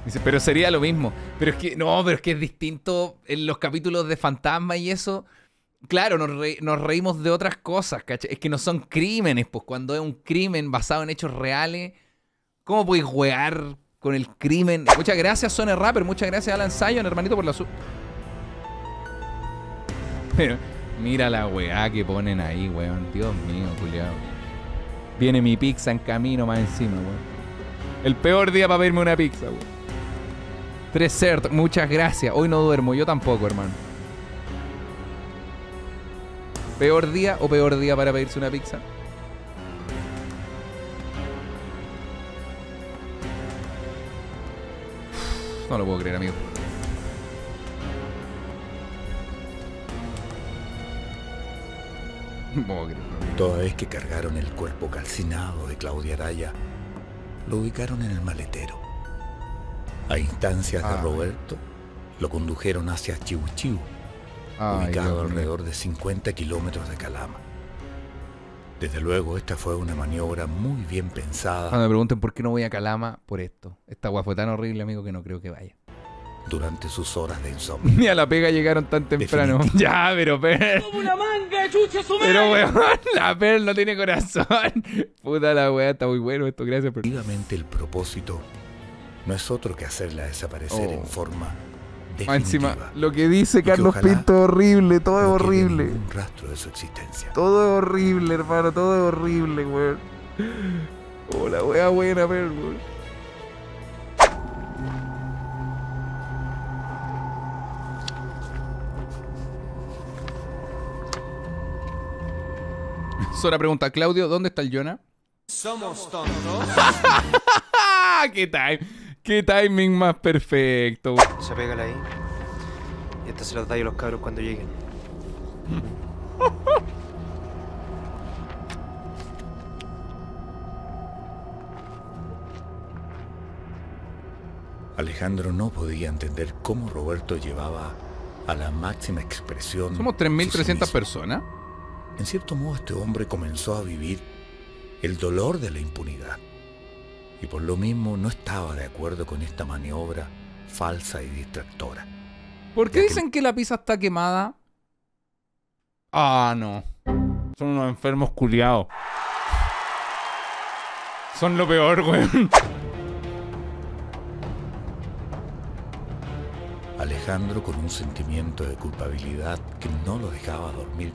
Dice, pero sería lo mismo. Pero es que, no, pero es que es distinto en los capítulos de Fantasma y eso. Claro, nos, re- nos reímos de otras cosas, ¿cachai? Es que no son crímenes, pues cuando es un crimen basado en hechos reales, ¿cómo podéis jugar con el crimen? Muchas gracias, Sone Rapper, muchas gracias, Alan Sion, hermanito, por la su... Pero, mira la weá que ponen ahí, weón. Dios mío, culiao. Viene mi pizza en camino más encima, weón. El peor día para pedirme una pizza, weón. Tres cert, muchas gracias. Hoy no duermo, yo tampoco, hermano. ¿Peor día o peor día para pedirse una pizza? No lo puedo creer, amigo. [laughs] Toda vez que cargaron el cuerpo calcinado de Claudia Araya, lo ubicaron en el maletero. A instancias de Ay. Roberto, lo condujeron hacia Chiu Chiu, Ay, ubicado Dios mío. alrededor de 50 kilómetros de Calama. Desde luego, esta fue una maniobra muy bien pensada Cuando me pregunten por qué no voy a Calama, por esto. Esta guay fue tan horrible, amigo, que no creo que vaya. durante sus horas de insomnio. [laughs] Ni a la pega llegaron tan temprano. [laughs] ya, pero Per. ¡Una manga, chucha, su Pero weón, [laughs] la Per no tiene corazón. Puta la weá, está muy bueno esto, gracias por. Efectivamente, el propósito no es otro que hacerla desaparecer Oh. en forma Más encima, definitiva. lo que dice que Carlos Pinto es horrible, todo es no horrible. ningún rastro de su existencia. Todo es horrible, hermano, todo es horrible, weón. Oh, la weá buena, weón. Sora pregunta, Claudio, ¿dónde está el Jonah? Somos tontos. [laughs] ¡Qué time! ¡Qué timing más perfecto! Se pégala ahí. Y esto se los da a los cabros cuando lleguen. Alejandro no podía entender cómo Roberto llevaba a la máxima expresión. Somos su 3.300 cinismo. personas. En cierto modo, este hombre comenzó a vivir el dolor de la impunidad. Y por lo mismo no estaba de acuerdo con esta maniobra falsa y distractora. ¿Por qué dicen que la pizza está quemada? Ah, no. Son unos enfermos culiados. Son lo peor, weón. Alejandro, con un sentimiento de culpabilidad que no lo dejaba dormir,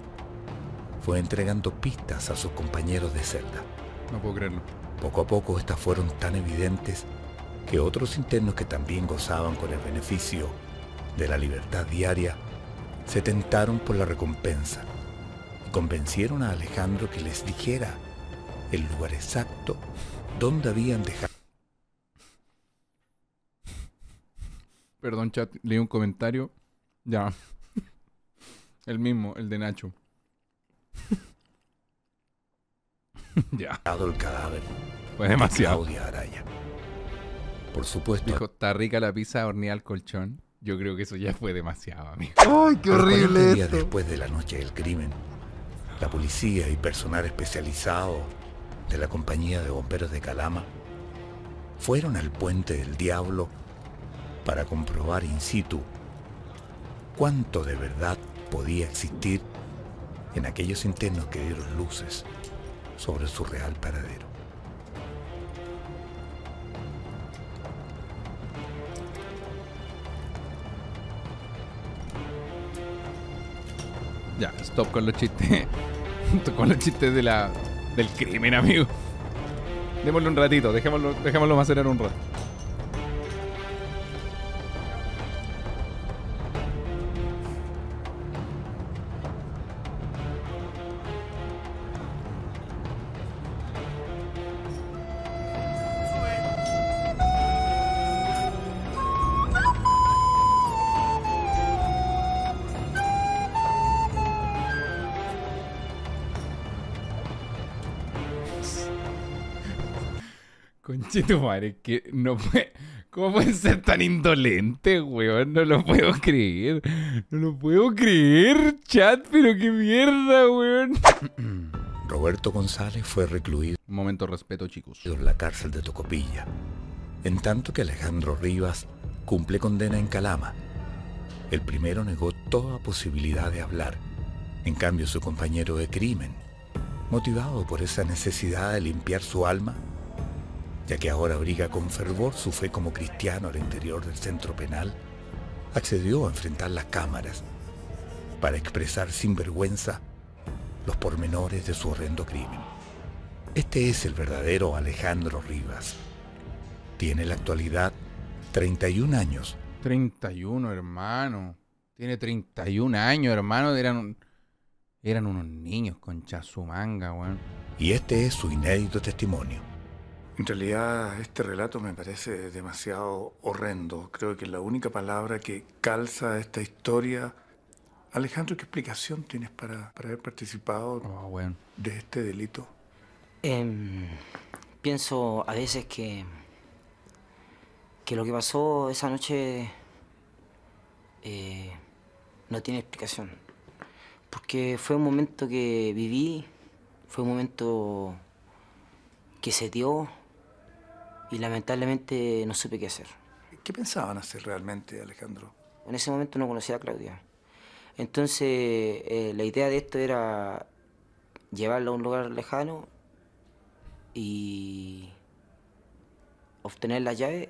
fue entregando pistas a sus compañeros de celda. No puedo creerlo. Poco a poco estas fueron tan evidentes que otros internos que también gozaban con el beneficio de la libertad diaria se tentaron por la recompensa y convencieron a Alejandro que les dijera el lugar exacto donde habían dejado. Perdón, chat, leí un comentario. Ya. [laughs] El mismo, el de Nacho. [laughs] ya. el cadáver. Fue de demasiado. Claudia Araya. Por supuesto. Dijo, está rica la pizza horneada al colchón. Yo creo que eso ya fue demasiado, amigo. ¡Ay, qué horrible días después de la noche del crimen, la policía y personal especializado de la compañía de bomberos de Calama fueron al puente del Diablo para comprobar in situ cuánto de verdad podía existir en aquellos internos que dieron luces sobre su real paradero. Ya, stop con los chistes. [laughs] con los chistes de la, del crimen, amigo. Démosle un ratito, dejémoslo, dejémoslo macerar un rato. Conchito madre, que no puede. ¿Cómo pueden ser tan indolentes, weón? No lo puedo creer. No lo puedo creer, chat, pero qué mierda, weón. [clears throat] Roberto González fue recluido. Un momento de respeto, chicos. En la cárcel de Tocopilla. En tanto que Alejandro Rivas cumple condena en Calama. El primero negó toda posibilidad de hablar. En cambio, su compañero de crimen, motivado por esa necesidad de limpiar su alma, ya que ahora abriga con fervor su fe como cristiano al interior del centro penal, accedió a enfrentar las cámaras para expresar sin vergüenza los pormenores de su horrendo crimen. Este es el verdadero Alejandro Rivas. Tiene en la actualidad 31 años. 31, hermano. Tiene 31 años, hermano. Eran, eran unos niños con chazumanga, weón. Y este es su inédito testimonio. En realidad este relato me parece demasiado horrendo. Creo que la única palabra que calza esta historia... Alejandro, ¿qué explicación tienes para, para haber participado Oh, de este delito? Em, pienso a veces que, que lo que pasó esa noche eh, no tiene explicación. Porque fue un momento que viví, fue un momento que se dio y lamentablemente no supe qué hacer. ¿Qué pensaban hacer realmente, Alejandro? En ese momento no conocía a Claudia. Entonces, eh, la idea de esto era llevarla a un lugar lejano y obtener la llave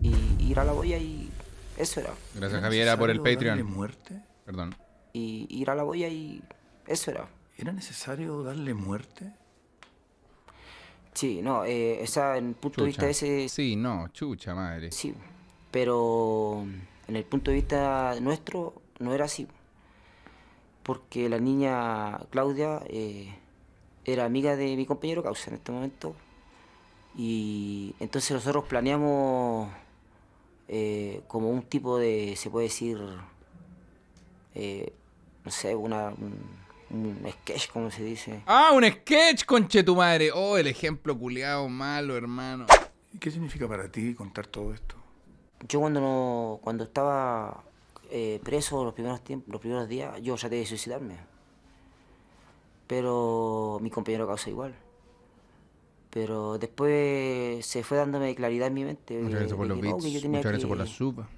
y ir a la boya y eso era. Gracias, Javiera, por el Patreon. muerte? Perdón. Y ir a la boya y eso era. ¿Era necesario darle muerte? Sí, no, eh, esa en el punto de vista ese... Sí, no, chucha madre. Sí, pero en el punto de vista nuestro no era así. Porque la niña Claudia eh, era amiga de mi compañero Causa en este momento. Y entonces nosotros planeamos eh, como un tipo de, se puede decir, eh, no sé, una, un, un sketch, como se dice. Ah, un sketch, conche tu madre. Oh, el ejemplo culiado malo, hermano. ¿Y qué significa para ti contar todo esto? Yo cuando no, cuando estaba eh, preso los primeros tiempos, los primeros días, yo traté de suicidarme. Pero mi compañero causa igual. Pero después se fue dándome claridad en mi mente. Muchas gracias por los no, tenía Muchas gracias por la suba.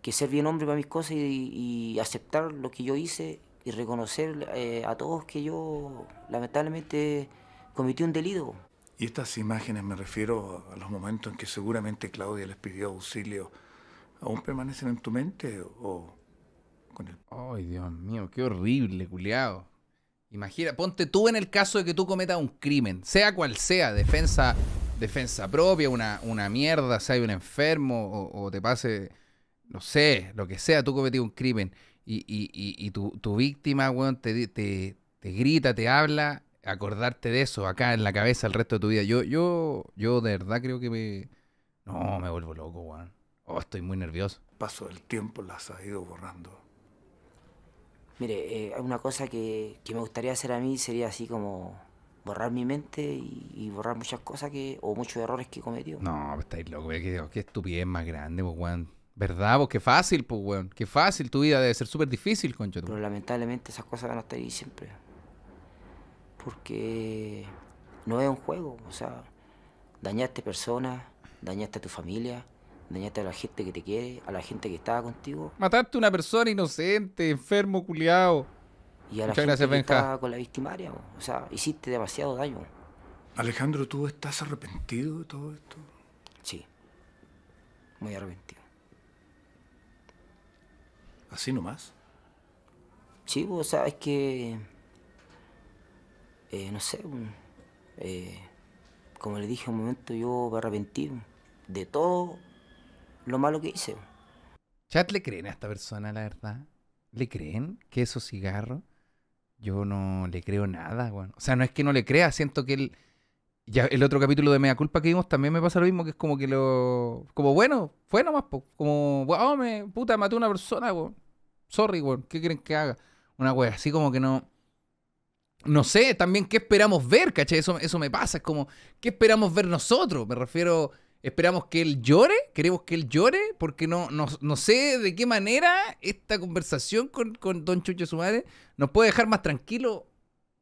que ser bien hombre para mis cosas y, y aceptar lo que yo hice y reconocer eh, a todos que yo lamentablemente cometí un delito. Y estas imágenes me refiero a los momentos en que seguramente Claudia les pidió auxilio. ¿Aún permanecen en tu mente o con el... Ay, Dios mío, qué horrible, culiado. Imagina, ponte tú en el caso de que tú cometas un crimen, sea cual sea, defensa, defensa propia, una, una mierda, sea un enfermo o, o te pase, no sé, lo que sea, tú cometiste un crimen y, y, y, y tu, tu víctima, weón, te, di- te, te grita, te habla, acordarte de eso acá en la cabeza el resto de tu vida. Yo, yo, yo de verdad creo que me... No, me vuelvo loco, weón. Oh, estoy muy nervioso. paso del tiempo las ha ido borrando? Mire, eh, una cosa que, que me gustaría hacer a mí sería así como borrar mi mente y, y borrar muchas cosas que o muchos errores que he cometido. No, estáis loco, weón, qué, qué estupidez más grande, pues, weón. ¿Verdad? Pues qué fácil, pues, weón. Qué fácil, tu vida debe ser súper difícil, concha. tu- Pero lamentablemente esas cosas van a estar ahí siempre. Porque no es un juego, o sea, dañaste personas, dañaste a tu familia, dañaste a la gente que te quiere, a la gente que estaba contigo Mataste a una persona inocente, enfermo, culiao. y a la Muchas gente gracias, que Benja. estaba con la victimaria. O sea, hiciste demasiado daño. Alejandro, ¿tú estás arrepentido de todo esto? Sí, muy arrepentido. ¿Así nomás? Sí, pues, o sea, es que. eh, no sé. eh, como le dije un momento, yo me arrepentí de todo lo malo que hice. ¿Chat le creen a esta persona, la verdad? ¿Le creen que esos cigarros? Yo no le creo nada, weón. O sea, no es que no le crea, siento que él. Ya el otro capítulo de Mea Culpa que vimos también me pasa lo mismo, que es como que lo. Como bueno, fue nomás, po. Como, weón, me, puta, maté a una persona, weón. Sorry, weón. ¿Qué quieren que haga? Una wea así como que no. No sé también qué esperamos ver, ¿cachai? Eso, eso me pasa. Es como, ¿qué esperamos ver nosotros? Me refiero, ¿esperamos que él llore? ¿Queremos que él llore? Porque no, no, no sé de qué manera esta conversación con, con Don Chucho su madre nos puede dejar más tranquilo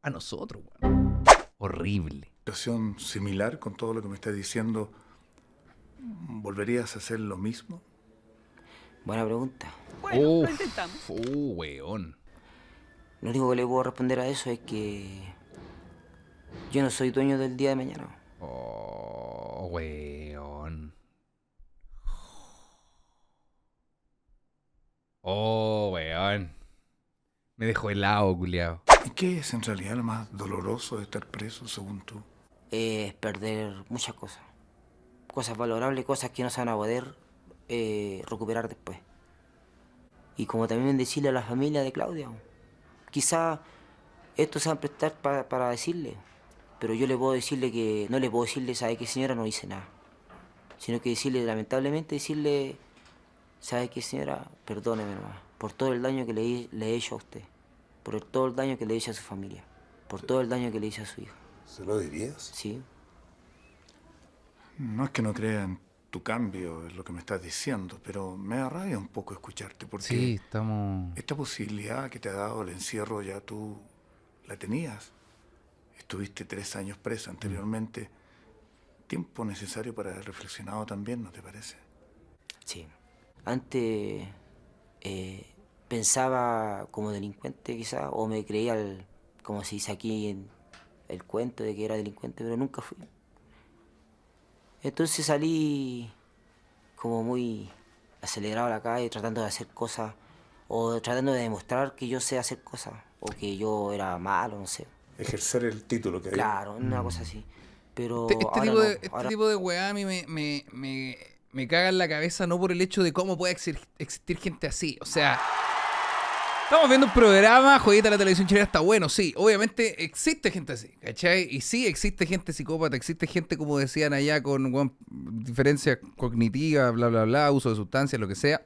a nosotros, weón. Horrible. Situación similar con todo lo que me estás diciendo. ¿Volverías a hacer lo mismo? Buena pregunta. Uf, uh, weón. Lo único que le puedo responder a eso es que yo no soy dueño del día de mañana. Oh, weón. Oh, weón. Me dejó helado, culiao. ¿Y qué es en realidad lo más doloroso de estar preso, según tú? Es perder muchas cosas. Cosas valorables, cosas que no se van a poder eh, recuperar después. Y como también decirle a la familia de Claudia, quizá esto se va a prestar pa- para decirle, pero yo le puedo decirle que, no le puedo decirle, sabe que señora no hice nada, sino que decirle, lamentablemente, decirle, sabe que señora, perdóneme nomás, por todo el daño que le, he hecho a usted, por el- todo el daño que le he hecho a su familia, por todo el daño que le hice a su hija. ¿Se lo dirías? Sí. No es que no crea en tu cambio, es lo que me estás diciendo, pero me da rabia un poco escucharte, porque Sí, estamos. esta posibilidad que te ha dado el encierro ya tú la tenías. Estuviste tres años presa anteriormente. Tiempo necesario para haber reflexionado también, ¿no te parece? Sí. Antes eh, pensaba como delincuente quizá, o me creía el- como se dice aquí en el cuento de que era delincuente, pero nunca fui. Entonces salí como muy acelerado a la calle, tratando de hacer cosas, o tratando de demostrar que yo sé hacer cosas, o que yo era malo, no sé. Ejercer el título que. Claro, una cosa así. Pero Este, este ahora tipo, no, de, este ahora- tipo de weá a mí me, me, me, me caga en la cabeza no por el hecho de cómo puede exi- existir gente así. O sea, estamos viendo un programa, de la televisión chilena está bueno, sí. Obviamente existe gente así, ¿cachai? Y sí existe gente psicópata, existe gente, como decían allá, con weón, diferencias cognitivas, bla, bla, bla, uso de sustancias, lo que sea.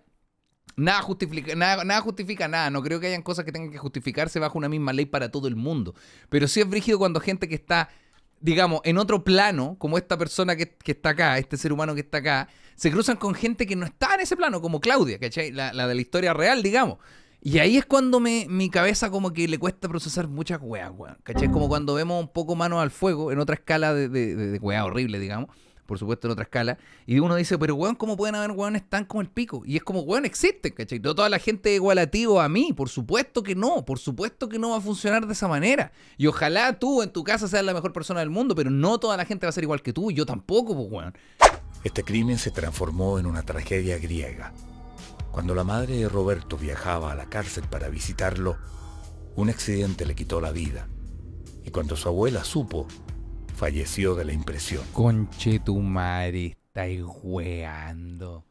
Nada justifica, nada, justifica nada. No creo que hayan cosas que tengan que justificarse bajo una misma ley para todo el mundo. Pero sí es brígido cuando gente que está, digamos, en otro plano, como esta persona que, está acá, este ser humano que está acá, se cruzan con gente que no está en ese plano, como Claudia, ¿cachai? La de la historia real, digamos. Y ahí es cuando me, mi cabeza como que le cuesta procesar muchas weas, weón. ¿Cachai? Como cuando vemos un poco manos al fuego en otra escala de, de, de, de horrible, digamos. Por supuesto, en otra escala. Y uno dice, pero weón, ¿cómo pueden haber weones tan como el pico? Y es como, weón, existen, ¿cachai? No toda la gente es igual a ti o a mí. Por supuesto que no. Por supuesto que no va a funcionar de esa manera. Y ojalá tú en tu casa seas la mejor persona del mundo, pero no toda la gente va a ser igual que tú. Yo tampoco, pues, weón. Este crimen se transformó en una tragedia griega. Cuando la madre de Roberto viajaba a la cárcel para visitarlo, un accidente le quitó la vida. Y cuando su abuela supo, falleció de la impresión. Conche tu madre, estáis weando.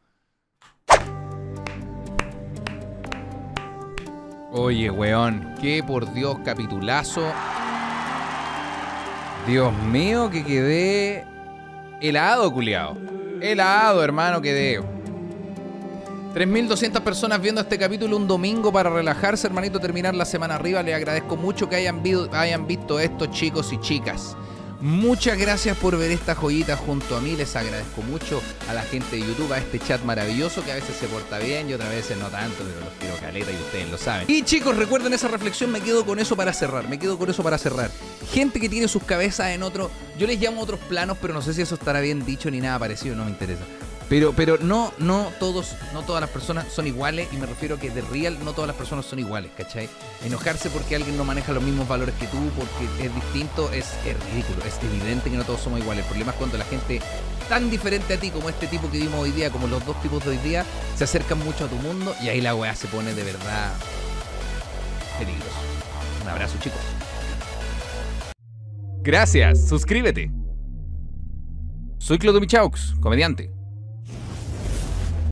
Oye, weón, qué por Dios capitulazo. Dios mío, que quedé helado, culiao. Helado, hermano, quedé. 3.200 personas viendo este capítulo un domingo para relajarse, hermanito, terminar la semana arriba. Les agradezco mucho que hayan, hayan visto esto, chicos y chicas. Muchas gracias por ver esta joyita junto a mí. Les agradezco mucho a la gente de YouTube, a este chat maravilloso que a veces se porta bien y otras veces no tanto, pero los quiero caleta y ustedes lo saben. Y chicos, recuerden esa reflexión, me quedo con eso para cerrar. Me quedo con eso para cerrar. Gente que tiene sus cabezas en otro, yo les llamo otros planos, pero no sé si eso estará bien dicho ni nada parecido, no me interesa. Pero, pero no, no todos, no todas las personas son iguales, y me refiero a que de real no todas las personas son iguales, ¿cachai? Enojarse porque alguien no maneja los mismos valores que tú, porque es distinto, es, ridículo, es evidente que no todos somos iguales. El problema es cuando la gente tan diferente a ti como este tipo que vimos hoy día, como los dos tipos de hoy día, se acercan mucho a tu mundo y ahí la weá se pone de verdad peligroso. Un abrazo, chicos. Gracias, suscríbete. Soy Claudio Michaux, comediante.